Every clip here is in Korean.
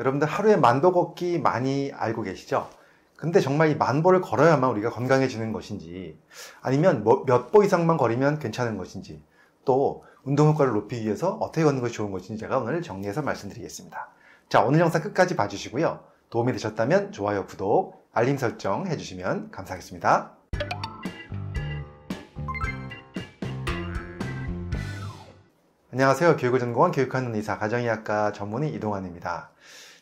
여러분들 하루에 만보 걷기 많이 알고 계시죠? 근데 정말 이 만보를 걸어야만 우리가 건강해지는 것인지 아니면 뭐몇보 이상만 걸으면 괜찮은 것인지 또 운동 효과를 높이기 위해서 어떻게 걷는 것이 좋은 것인지 제가 오늘 정리해서 말씀드리겠습니다. 자, 오늘 영상 끝까지 봐주시고요. 도움이 되셨다면 좋아요, 구독, 알림 설정 해주시면 감사하겠습니다. 안녕하세요. 교육을 전공한 교육하는 의사, 가정의학과 전문의 이동환입니다.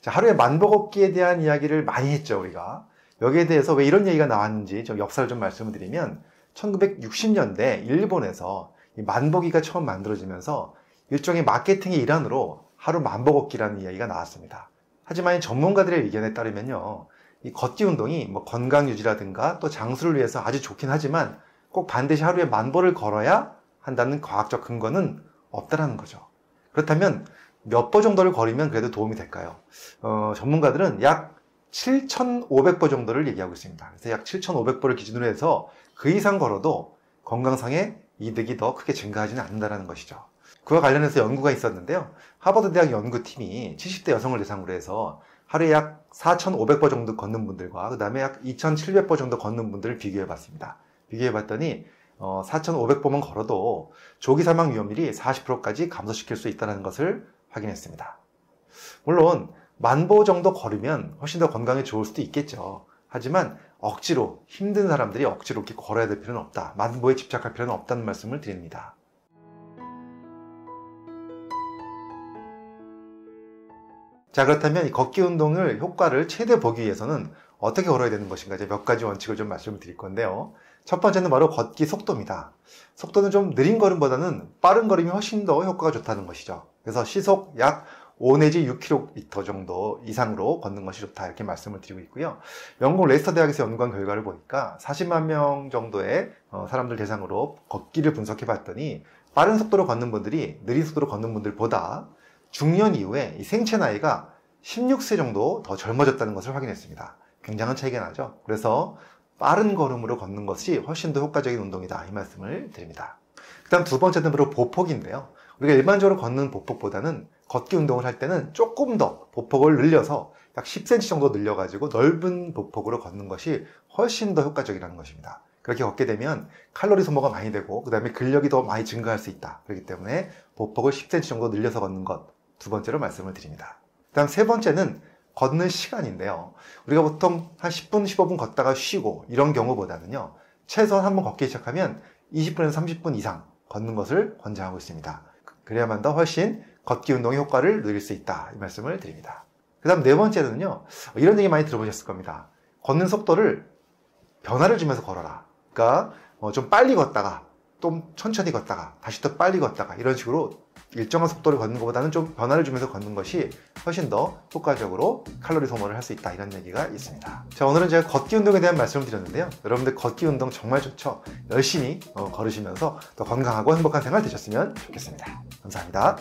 자, 하루에 만보 걷기에 대한 이야기를 많이 했죠, 우리가. 여기에 대해서 왜 이런 얘기가 나왔는지 좀 역사를 좀 말씀을 드리면 1960년대 일본에서 이 만보기가 처음 만들어지면서 일종의 마케팅의 일환으로 하루 만보 걷기라는 이야기가 나왔습니다. 하지만 전문가들의 의견에 따르면요. 이 걷기 운동이 뭐 건강 유지라든가 또 장수를 위해서 아주 좋긴 하지만 꼭 반드시 하루에 만보를 걸어야 한다는 과학적 근거는 없다라는 거죠. 그렇다면 몇 보 정도를 걸으면 그래도 도움이 될까요? 어, 전문가들은 약 7,500보 정도를 얘기하고 있습니다. 그래서 약 7,500보를 기준으로 해서 그 이상 걸어도 건강상의 이득이 더 크게 증가하지는 않는다는 것이죠. 그와 관련해서 연구가 있었는데요. 하버드 대학 연구팀이 70대 여성을 대상으로 해서 하루에 약 4,500보 정도 걷는 분들과 그 다음에 약 2,700보 정도 걷는 분들을 비교해 봤습니다. 비교해 봤더니 어, 4,500보만 걸어도 조기 사망 위험률이 40%까지 감소시킬 수 있다는 것을 확인했습니다. 물론 만보 정도 걸으면 훨씬 더 건강에 좋을 수도 있겠죠. 하지만 억지로 힘든 사람들이 억지로 이렇게 걸어야 될 필요는 없다. 만보에 집착할 필요는 없다는 말씀을 드립니다. 자 그렇다면 이 걷기 운동을 효과를 최대 보기 위해서는 어떻게 걸어야 되는 것인가 이제 몇 가지 원칙을 좀 말씀을 드릴 건데요. 첫 번째는 바로 걷기 속도입니다. 속도는 좀 느린 걸음보다는 빠른 걸음이 훨씬 더 효과가 좋다는 것이죠. 그래서 시속 약 5 내지 6km 정도 이상으로 걷는 것이 좋다 이렇게 말씀을 드리고 있고요. 영국 레스터 대학에서 연구한 결과를 보니까 40만 명 정도의 어, 사람들 대상으로 걷기를 분석해 봤더니 빠른 속도로 걷는 분들이 느린 속도로 걷는 분들보다 중년 이후에 생체 나이가 16세 정도 더 젊어졌다는 것을 확인했습니다. 굉장한 차이가 나죠. 그래서 빠른 걸음으로 걷는 것이 훨씬 더 효과적인 운동이다 이 말씀을 드립니다. 그 다음 두 번째는 바로 보폭인데요. 우리가 일반적으로 걷는 보폭보다는 걷기 운동을 할 때는 조금 더 보폭을 늘려서 약 10cm 정도 늘려가지고 넓은 보폭으로 걷는 것이 훨씬 더 효과적이라는 것입니다. 그렇게 걷게 되면 칼로리 소모가 많이 되고 그 다음에 근력이 더 많이 증가할 수 있다. 그렇기 때문에 보폭을 10cm 정도 늘려서 걷는 것 두 번째로 말씀을 드립니다. 그 다음 세 번째는 걷는 시간인데요. 우리가 보통 한 10분, 15분 걷다가 쉬고 이런 경우보다는요. 최소한 한번 걷기 시작하면 20분에서 30분 이상 걷는 것을 권장하고 있습니다. 그래야만 더 훨씬 걷기 운동의 효과를 누릴 수 있다. 이 말씀을 드립니다. 그 다음 네 번째는요. 이런 얘기 많이 들어보셨을 겁니다. 걷는 속도를 변화를 주면서 걸어라. 그러니까 어, 좀 빨리 걷다가 좀 천천히 걷다가 다시 또 빨리 걷다가 이런 식으로 일정한 속도를 걷는 것보다는 좀 변화를 주면서 걷는 것이 훨씬 더 효과적으로 칼로리 소모를 할 수 있다 이런 얘기가 있습니다. 자 오늘은 제가 걷기 운동에 대한 말씀을 드렸는데요. 여러분들 걷기 운동 정말 좋죠? 열심히 어, 걸으시면서 더 건강하고 행복한 생활 되셨으면 좋겠습니다. 감사합니다